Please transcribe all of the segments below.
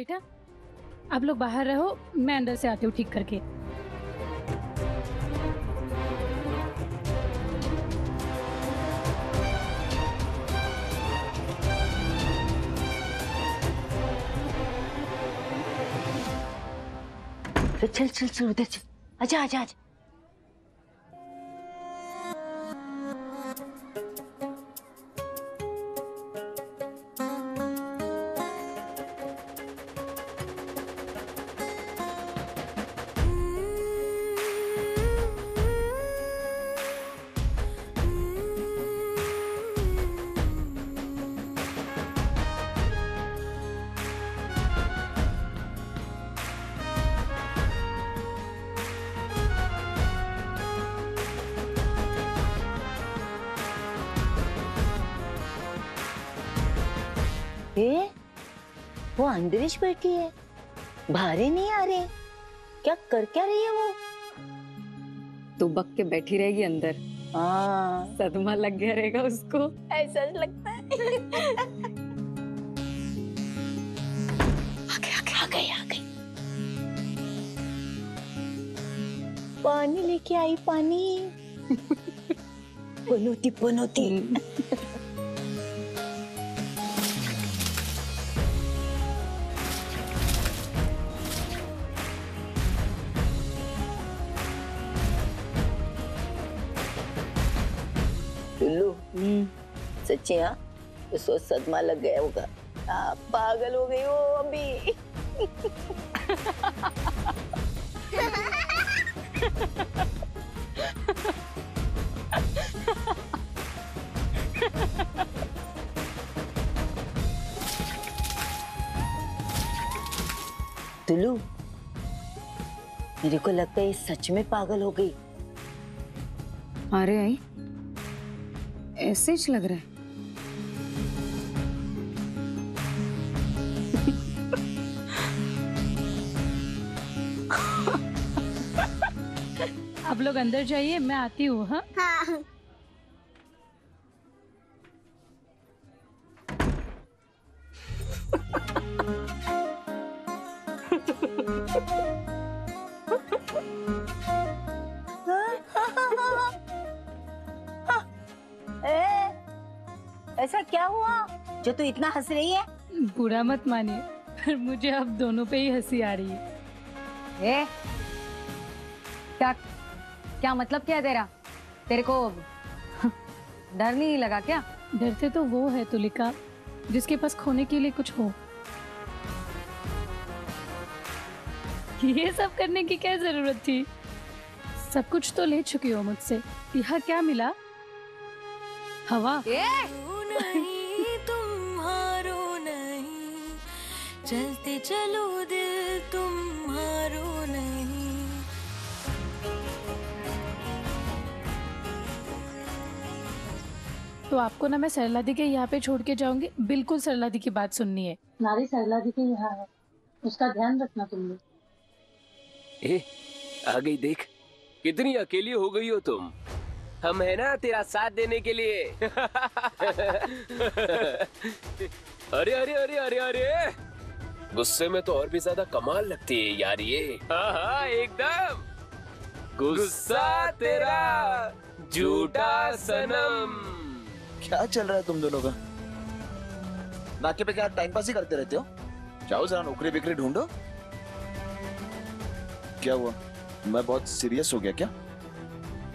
बेटा। आप लोग बाहर रहो, मैं अंदर से आती हूँ ठीक करके। तो चल चल चल, उधर चल। आजा आजा आजा वो अंदरिश बैठी है। बाहर ही नहीं आ रही। क्या कर क्या रही है वो? तो बक के बैठी रहेगी अंदर। हाँ। सदमा लग गया रहेगा उसको। ऐसा लगता है। आ गई आ गई आ गई आ गई पानी लेके आई पानी। पनोती पनोती। सच्ची हाँ? उसको सदमा लग गया होगा। आप पागल हो गई हो अभी टुल्लू मेरे को लगता है सच में पागल हो गई। अरे आई ऐसे ही लग रहा है। आप लोग अंदर जाइए मैं आती हूँ हाँ? ए, ऐसा क्या हुआ? जो तू इतना हंस रही है? बुरा मत मानिए पर मुझे अब दोनों पे ही हँसी आ रही है। ए क्या क्या मतलब क्या है तेरा? तेरे को डर नहीं लगा क्या? डरते तो वो है तुलिका जिसके पास खोने के लिए कुछ हो। ये सब करने की क्या ज़रूरत थी? सब कुछ तो ले चुकी हो मुझसे। यह क्या मिला? हवा। नहीं तुम्हारो नहीं चलते चलो दिल तुम्हारो तो आपको ना मैं सरला दी के यहाँ पे छोड़ के जाऊँगी। बिल्कुल सरला दी की बात सुननी है। नारी सरला दी के यहाँ है। उसका ध्यान रखना तुम लोग। ए, आ गई देख कितनी अकेली हो गई हो तुम। हम है ना तेरा साथ देने के लिए। अरे अरे अरे अरे अरे। गुस्से में तो और भी ज़्यादा कमाल लगती है यार ये। हाँ हाँ एकदम। गुस्सा तेरा झूठा सनम। क्या चल रहा है तुम दोनों का? नाके पे क्या टाइम पास ही करते रहते हो? जाओ जरा नौकरी बिक्री ढूंढो। क्या हुआ? मैं बहुत सीरियस हो गया क्या?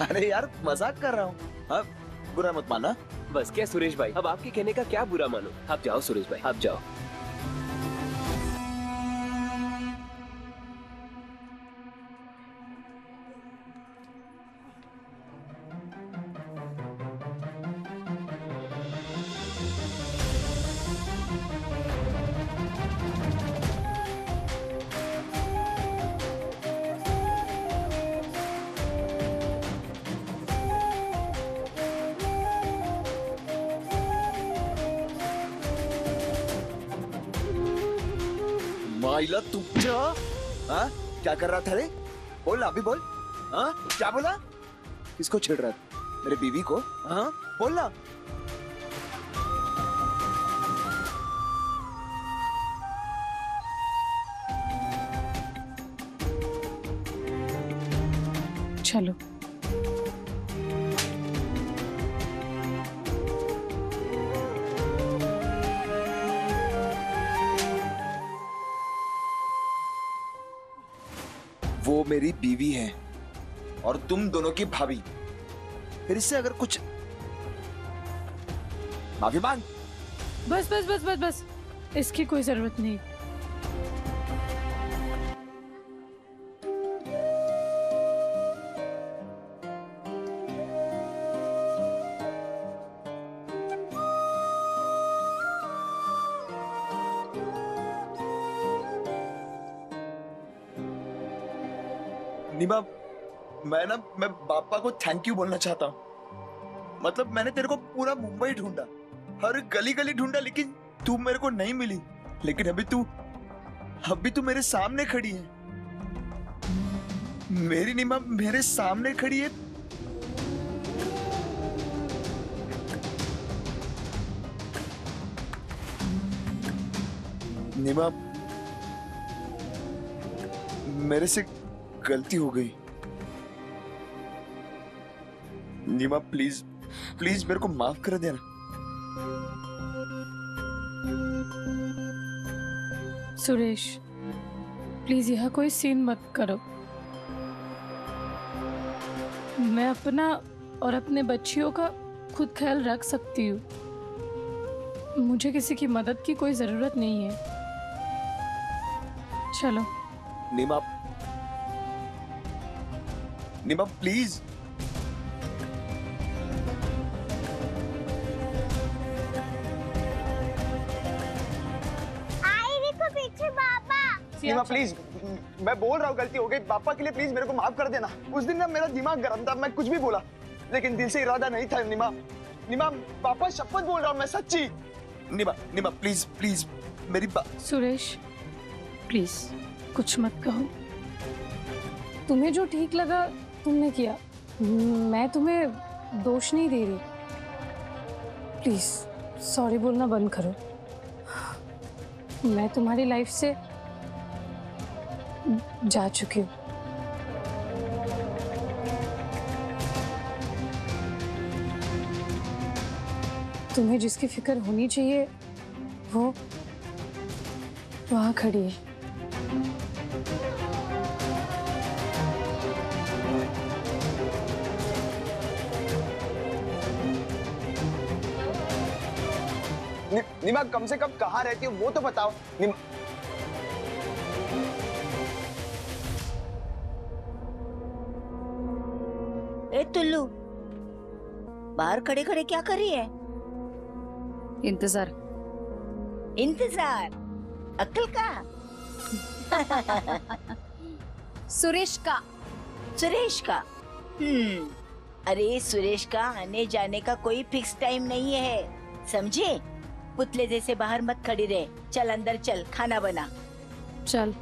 अरे यार, मज़ाक कर रहा हूँ। अब बुरा मत माना बस क्या सुरेश भाई, अब आपके कहने का क्या बुरा मानो? आप जाओ सुरेश भाई, आप जाओ। कर रहा था रे? बोल ना, अभी बोल। हाँ? क्या बोला? किसको छेड़ रहा था मेरे बीवी को? हाँ? बोल ना। चलो। मेरी बीवी है और तुम दोनों की भाभी। फिर इससे अगर कुछ माफ़ी मांग। बस बस बस बस बस। इसकी कोई ज़रूरत नहीं। निमा, मैं ना, मैं पापा को थैंक यू बोलना चाहता हूँ। मतलब मैंने तेरे को पूरा मुंबई ढूंढा, हर गली गली ढूंढा, लेकिन तू मेरे को नहीं मिली। लेकिन अभी तू अभी तू मेरे सामने खड़ी है। मेरी निमा मेरे सामने खड़ी है। निमा, मेरे से गलती हो गई। नीमा प्लीज़ प्लीज़ मेरे को माफ़ कर देना। सुरेश प्लीज़ यह कोई सीन मत करो। मैं अपना और अपने बच्चियों का खुद ख्याल रख सकती हूँ। मुझे किसी की मदद की कोई ज़रूरत नहीं है। चलो। नीमा नीमा प्लीज़ नीमा प्लीज़ मैं बोल रहा हूँ गलती हो गई। पापा के लिए प्लीज़ मेरे को माफ़ कर देना। उस दिन ना मेरा दिमाग गर्म था मैं कुछ भी बोला लेकिन दिल से इरादा नहीं था निमा। निमा पापा शपथ बोल रहा हूँ मैं सच्ची। नीमा नीमा प्लीज़ प्लीज़ मेरी बात सुरेश प्लीज़ कुछ मत कहो। तुम्हें जो ठीक लगा तुमने किया। मैं तुम्हें दोष नहीं दे रही। प्लीज़ सॉरी बोलना बंद करो। मैं तुम्हारी लाइफ से जा चुकी हूँ। तुम्हें जिसकी फ़िक्र होनी चाहिए, वो वहाँ खड़ी है। नि, निमा कम से कम कहाँ रहती हो वो तो बताओ। निमा ए टुल्लू बाहर खड़े खड़े क्या कर रही है? इंतज़ार। इंतज़ार? अक्ल का? सुरेश का। सुरेश का? हम्म अरे सुरेश का आने जाने का कोई फिक्स टाइम नहीं है समझे? पुतले जैसे बाहर मत खड़ी रहे। चल अंदर चल खाना बना। चल।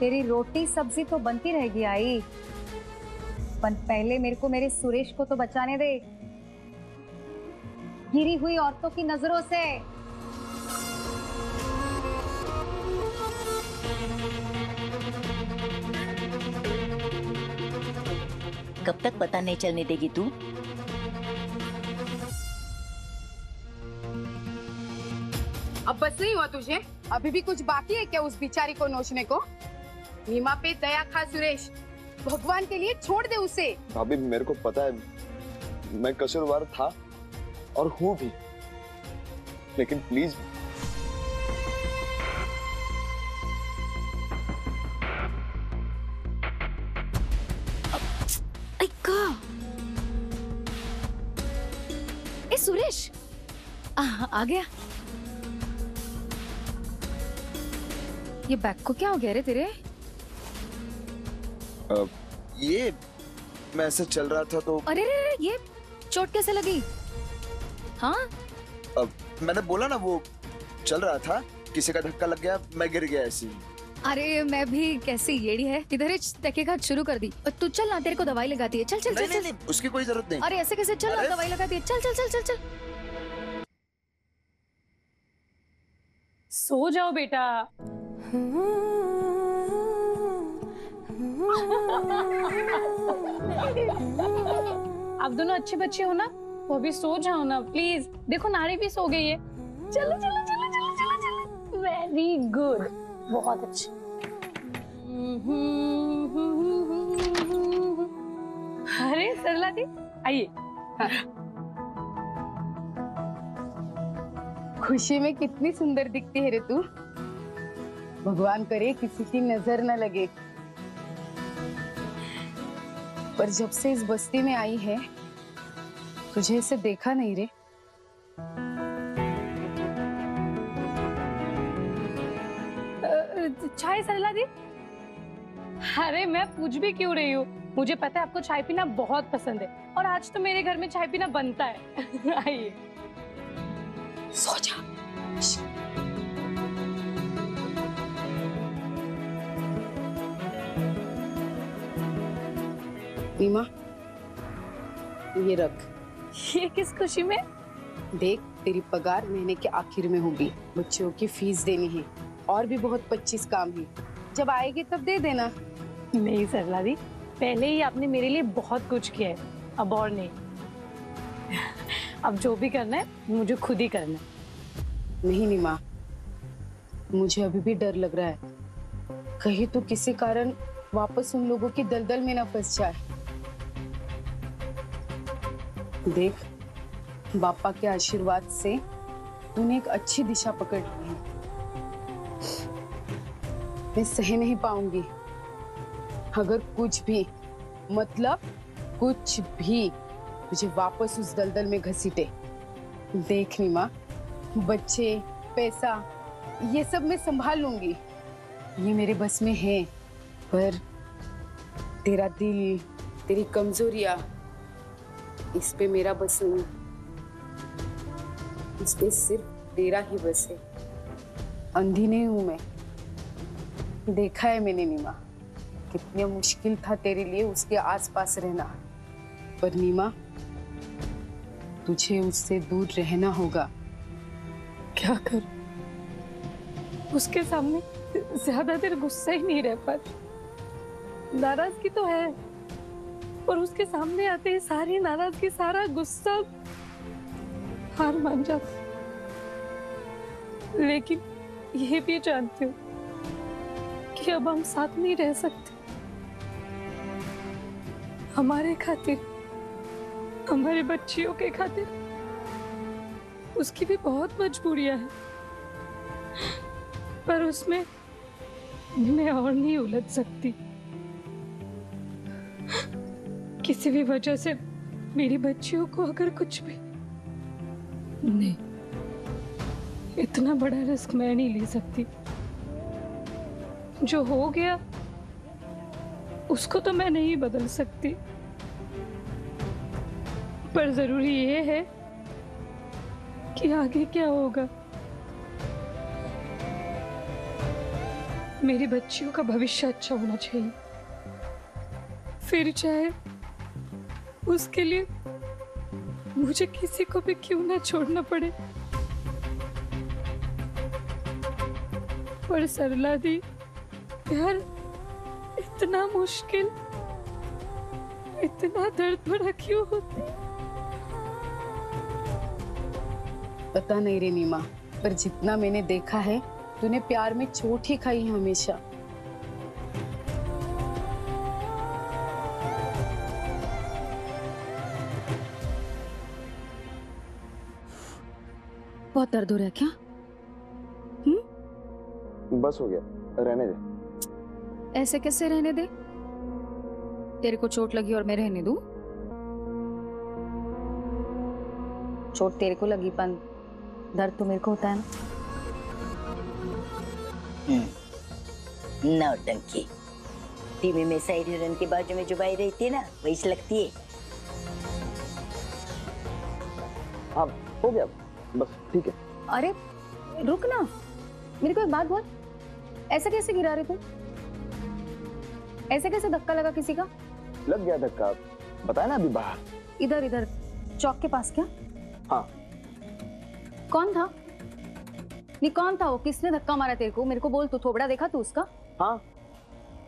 तेरी रोटी सब्ज़ी तो बनती रहेगी आई। पर पहले मेरे को मेरे सुरेश को तो बचाने दे। गिरी हुई औरतों की नज़रों से। कब तक पता नहीं चलने देगी तू? बस नहीं हुआ तुझे? अभी भी कुछ बाकी है क्या उस बिचारी को नोचने को? नीमा पे दया खा सुरेश। भगवान के लिए छोड़ दे उसे। भाभी मेरे को पता है मैं कसूरवार था और हूँ भी। लेकिन प्लीज़ ए सुरेश। आ, आ गया। ये बैग को क्या हो गया रे तेरे? अ, ये मैं ऐसे चल रहा था तो अरे रे रे ये चोट कैसे लगी? हाँ? अ, मैंने बोला ना वो चल रहा था किसी का धक्का लग गया मैं गिर गया ऐसे अरे मैं भी कैसी येड़ी है। इधर ही तहकीकात शुरू कर दी। और तू चल ना तेरे को दवाई लगाती है। चल चल नहीं चल नहीं चल। नहीं उसकी कोई ज़रूरत नहीं। अरे ऐसे कैसे चल ना दवाई लगाती है। चल चल चल चल चल। सो जाओ बेटा। आप दोनों अच्छे बच्चे हो ना? वो अभी सो जाओ ना प्लीज़ देखो, नारी भी सो गई है। चलो चलो चलो चलो चलो चलो। वेरी गुड बहुत अच्छे। अरे, सरला दी। आइए। खुशी में कितनी सुंदर दिखती है रे तू भगवान करे किसी की नज़र न लगे। पर जब से इस बस्ती में आई है तुझे इसे देखा नहीं रे। चाय सरला दी अरे मैं पूछ भी क्यों रही हूँ? मुझे पता है आपको चाय पीना बहुत पसंद है और आज तो मेरे घर में चाय पीना बनता है। आइए। सो जा। नीमा ये रख। ये किस खुशी में? देख तेरी पगार महीने के आखिर में होगी। बच्चों की फ़ीस देनी है। और भी बहुत पच्चीस काम है। जब आएगी तब दे देना। नहीं सरला दी पहले ही आपने मेरे लिए बहुत कुछ किया है। अब और नहीं। अब जो भी करना है मुझे खुद ही करना है। नहीं नीमा। मुझे अभी भी डर लग रहा है। कहीं तो किसी कारण वापस उन लोगों की दलदल में ना फंस जाए। देख, बापा के आशीर्वाद से तूने एक अच्छी दिशा पकड़ ली मैं सह नहीं पाऊँगी। अगर कुछ भी मतलब कुछ भी मुझे वापस उस दलदल में घसीटे। देख नीमा, बच्चे, पैसा, ये सब मैं संभाल लूँगी। ये मेरे बस में है, पर तेरा दिल, तेरी कमजोरियाँ इस पे मेरा बस नहीं इस पे सिर्फ़ तेरा ही बस है। अंधी नहीं हूँ मैं। देखा है मैंने नीमा, कितनी मुश्किल था तेरे लिए उसके आसपास रहना। पर नीमा, तुझे उससे दूर रहना होगा। क्या कर? उसके सामने ज़्यादा देर गुस्सा ही नहीं रह पाती। नाराज़गी तो है। और उसके सामने आते ही सारी नाराज़गी सारा गुस्सा। हार मान जाती लेकिन ये भी जानती हूँ कि अब हम साथ नहीं रह सकते। हमारे खातिर, हमारे बच्चियों के खातिर उसकी भी बहुत मजबूरियाँ हैं। पर उसमें मैं और नहीं उलझ सकती। किसी भी वजह से मेरी बच्चियों को अगर कुछ भी नहीं, इतना बड़ा रिस्क मैं नहीं ले सकती। जो हो गया, उसको तो मैं नहीं बदल सकती। पर ज़रूरी ये है कि आगे क्या होगा। मेरी बच्चियों का भविष्य अच्छा होना चाहिए। फिर चाहे उसके लिए मुझे किसी को भी क्यों ना छोड़ना पड़े पर सरला दी, यार, इतना मुश्किल, इतना दर्द भरा क्यों होता? पता नहीं रे नीमा, पर जितना मैंने देखा है, तूने प्यार में चोट ही खाई हमेशा बहुत दर्द हो रहा है क्या? हुँ? बस हो गया। रहने दे। ऐसे कैसे रहने दे? तेरे को चोट लगी और मैं रहने दू? चोट तेरे को लगी पर दर्द तो मेरे को होता है ना। नौटंकी टीवी में साइड हिरन के बाजू में जुबाई रहती है ना वही लगती है। हाँ हो गया। बस ठीक है। अरे रुक ना। मेरे को एक बात बोल। ऐसे कैसे गिरा रहे तुम? ऐसे कैसे धक्का लगा किसी का? लग गया धक्का। बताया ना अभी बाहर। इधर इधर। चौक के पास क्या? हाँ। कौन था? नहीं कौन था वो? किसने धक्का मारा तेरे को? मेरे को बोल तू थोबड़ा देखा तू उसका? हाँ।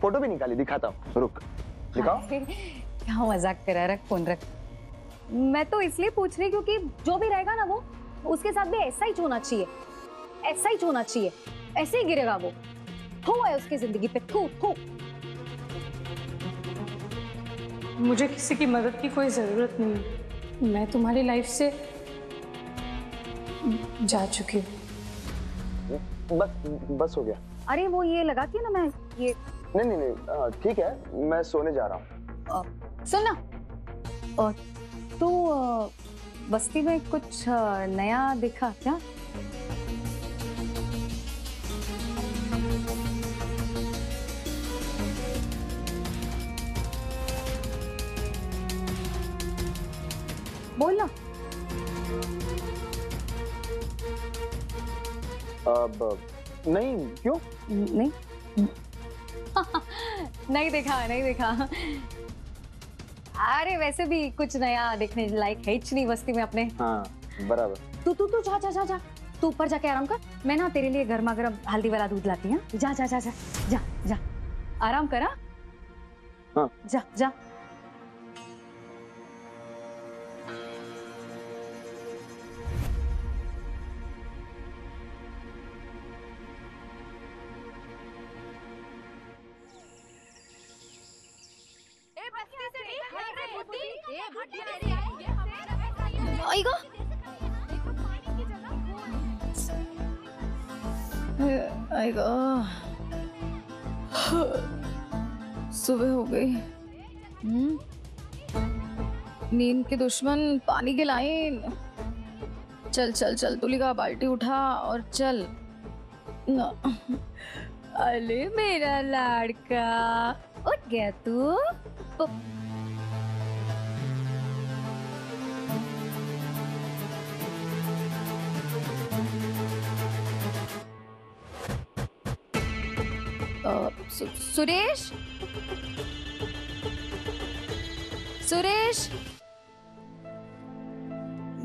फ़ोटो भी निकाली दिखाता हूँ। रुक। दिखाओ। क्या मज़ाक कर रहा है? रख फ़ोन रख। मैं तो इसलिए पूछ रही क्योंकि जो भी रहेगा ना वो उसके साथ भी ऐसा ही होना चाहिए। ऐसा ही होना चाहिए। ऐसे ही गिरेगा वो। थू है उसकी ज़िंदगी पे। थू थू मुझे किसी की मदद की कोई ज़रूरत नहीं है। मैं तुम्हारी लाइफ से जा चुकी हूँ। बस बस हो गया। अरे वो ये लगाती है ना मैं ये नहीं नहीं नहीं ठीक है मैं सोने जा रहा हूँ। सुन ना। तू अ, बस्ती में कुछ नया देखा क्या? बोल अब नहीं क्यों? नहीं। नहीं देखा नहीं देखा। अरे वैसे भी कुछ नया देखने लायक है नहीं बस्ती में अपने। हाँ बराबर। तू तू तू जा जा जा जा। तू ऊपर जाके आराम कर। मैं ना तेरे लिए गर्मा गर्म हल्दी वाला दूध लाती हूँ। जा जा जा जा। जा जा। आराम कर हाँ? हाँ। जा जा। नींद के दुश्मन पानी के लाइन। चल चल चल तुलिका बाल्टी उठा और चल। अरे मेरा लाड़का उठ गया तू। सु, सुरेश? सुरेश?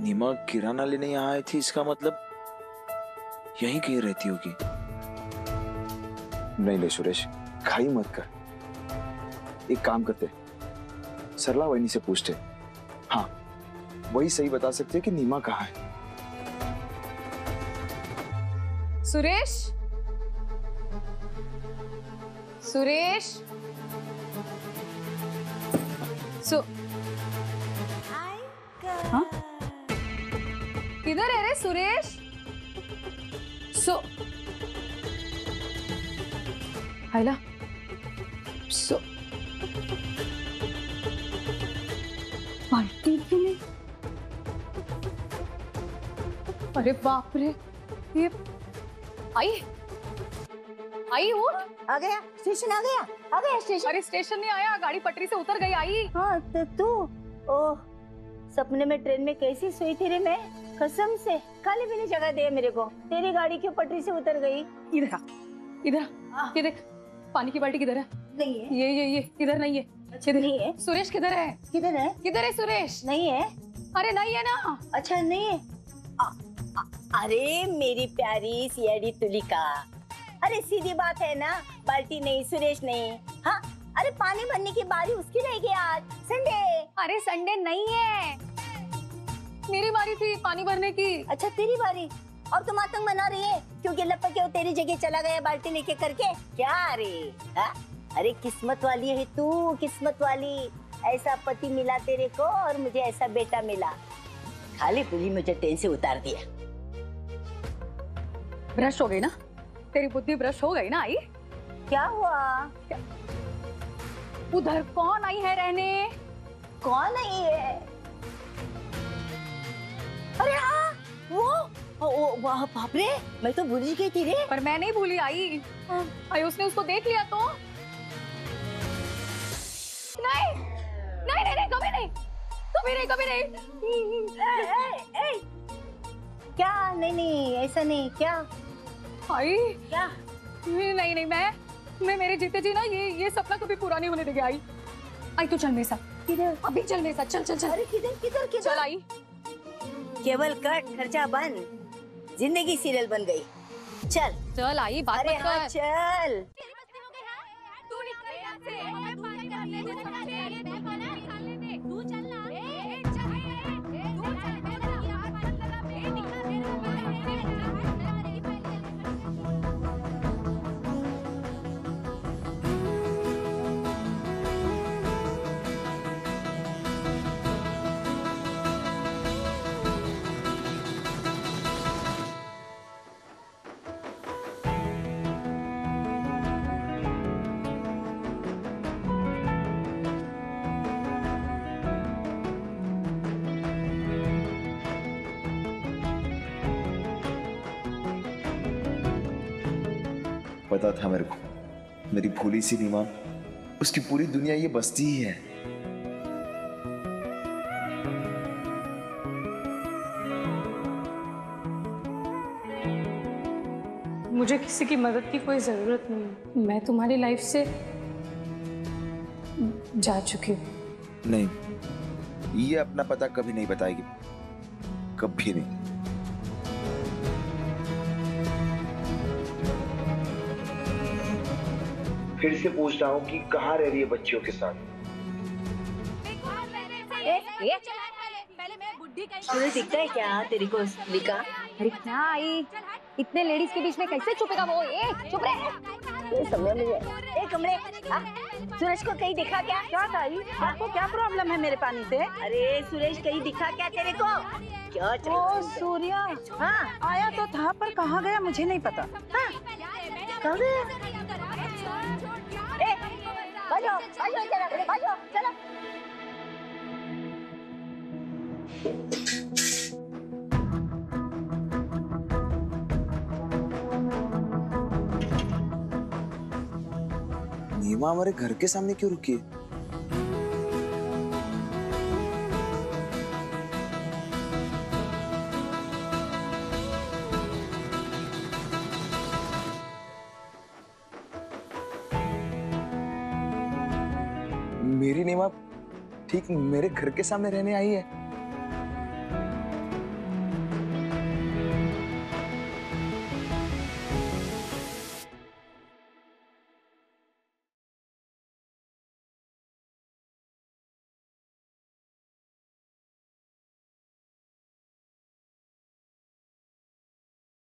नीमा किराना लेने यहाँ आई थी इसका मतलब यहीं कहीं रहती होगी। नहीं ले सुरेश खाई मत कर। एक काम करते सरला वही से पूछते। हाँ वही सही बता सकते कि नीमा कहाँ है। सुरेश? सुरेश? सु किधर है रे सुरेश? सो आयला। सो बाल्टी भी नहीं अरे बाप रे ये आई। आई वो? आ गया स्टेशन आ गया आ गया स्टेशन। अरे स्टेशन नहीं आया गाड़ी पटरी से उतर गई आई। हाँ तो तू ओह सपने में ट्रेन में कैसी सोई थी रे मैं? कसम से खाली भी नहीं जगह दे मेरे को। तेरी गाड़ी क्यों पटरी से उतर गई? इधर इधर आ, ये देख पानी की बाल्टी किधर है? नहीं है। ये ये ये इधर नहीं है। अच्छा नहीं है। सुरेश किधर है? किधर है? किधर है सुरेश? नहीं है। अरे नहीं है ना। अच्छा नहीं है। आ, आ, अरे मेरी प्यारी सियाड़ी तुलिका। अरे सीधी बात है ना बाल्टी नहीं सुरेश नहीं। हाँ अरे पानी भरने की बारी उसकी रहेगी आज। संडे। अरे संडे नहीं है। मेरी बारी थी पानी भरने की। अच्छा तेरी बारी। और तुम आतंक मना रही है? क्योंकि लपक के वो तेरी जगह चला गया बाल्टी लेके करके। क्या रे? हाँ? अरे किस्मत वाली है तू किस्मत वाली। ऐसा पति मिला तेरे को और मुझे ऐसा बेटा मिला। खाली पुली मुझे टेंशन से उतार दिया। ब्रश हो गई ना? तेरी बुद्धि ब्रश हो गई ना आई? क्या हुआ? उधर कौन आई है रहने? कौन आई है? अरे हाँ वो वाह बाप रे मैं तो भूल ही गई थी रे। पर मैं नहीं भूली आई। आई उसने उसको देख लिया तो। नहीं नहीं नहीं, नहीं कभी नहीं कभी नहीं कभी नहीं। ए, ए, ए, क्या? नहीं नहीं ऐसा नहीं क्या? आई क्या? नहीं नहीं मैं मैं मेरे जीते जी ना ये ये सपना कभी पूरा नहीं होने देगी आई। आई तू चल मेरे साथ किधर? अभी चल मेरे साथ चल चल चल। अरे किधर किधर? चल आई। केवल कट खर्चा बंद ज़िंदगी सीरियल बन गई। चल। चल आई बात अरे हाँ, चल। पता था मेरे को। मेरी भोली सी नीमा उसकी पूरी दुनिया ये बस्ती ही है। मुझे किसी की मदद की कोई ज़रूरत नहीं मैं तुम्हारी लाइफ से जा चुकी हूँ। नहीं ये अपना पता कभी नहीं बताएगी। कभी नहीं। फिर से पूछ रहा हूँ कि कहाँ रह रही है बच्चियों के साथ? तुझे दिखता है क्या तेरे को विका? अरे क्या आई? इतने लेडीज़ के बीच में कैसे छुपेगा वो? ए चुप रहे। ये समझ में ए कमरे। हाँ? सुरेश को कहीं दिखा क्या? क्या ताई? आपको क्या प्रॉब्लम है मेरे पानी से? अरे सुरेश कहीं दिखा क्या तेरे को? क्या ओ सूर्या। हाँ। आया तो था पर कहाँ गया मुझे नहीं पता। कहाँ गया? भागो। नीमा हमारे घर के सामने क्यों रुकी है ठीक मेरे घर के सामने रहने आई है।